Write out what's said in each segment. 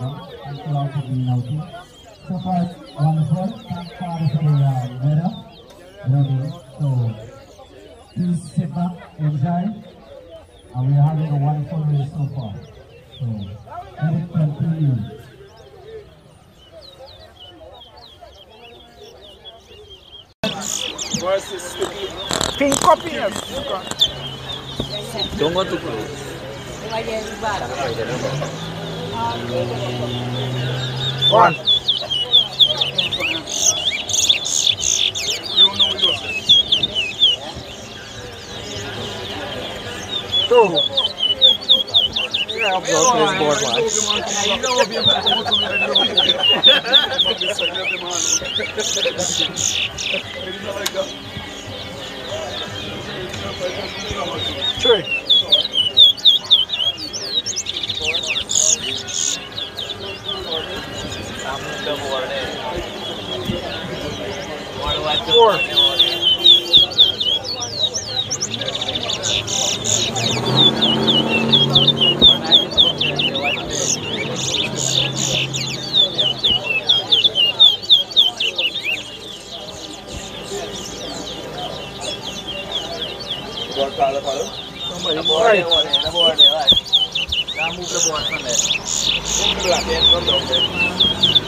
know, and proud to be now too. So far, wonderful. Thank Father for the medal. Lovely. So, please sit back, enjoy. And we are having a wonderful so far. So, let it continue. Pink copy. Don't want to close. One. Two. Three. Four. Somebody board Right. it, board it, the board. Now move the board from there. Move the black end from down there.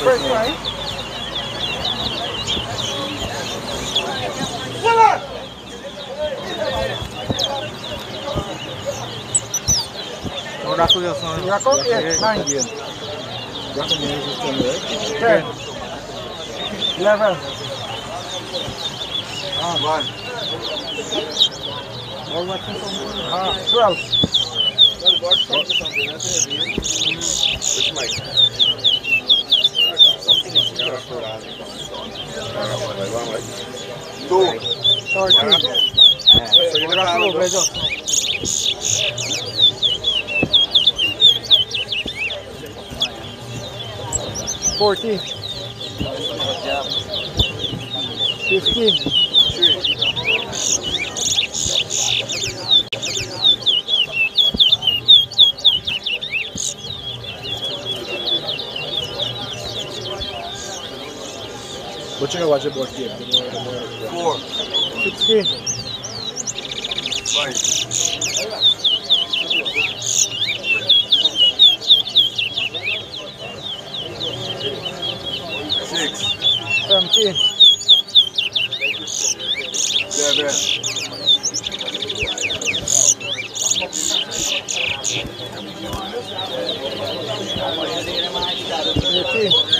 first time. Olha a acusação. Já qualquer. Já comi Certo. Leva. Ah, vai. Logo aqui são Ah, 12. Well, what's Forty. Fifty. What you watch about here? Four. Sixteen. Five. Six. Seventeen. Seven. Eighteen.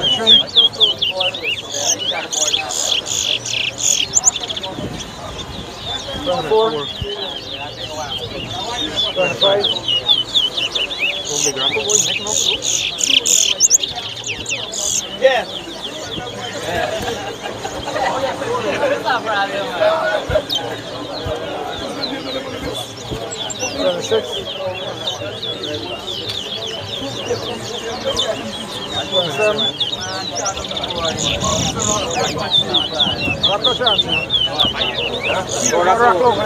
Nineteen. Twenty. Twenty-two. Twenty-three. Twenty-four. Twenty-five. Yeah. Twenty-six. Twenty-seven. Rock the Sen Rakoshan Rakok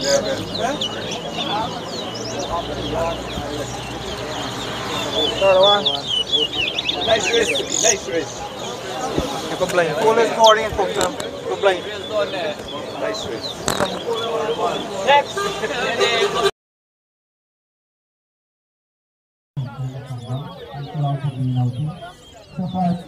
Yeah, yeah. Third one. Nice race, nice race. Går blind. Två lös kvar in på den. Gå. Nice race. Cepat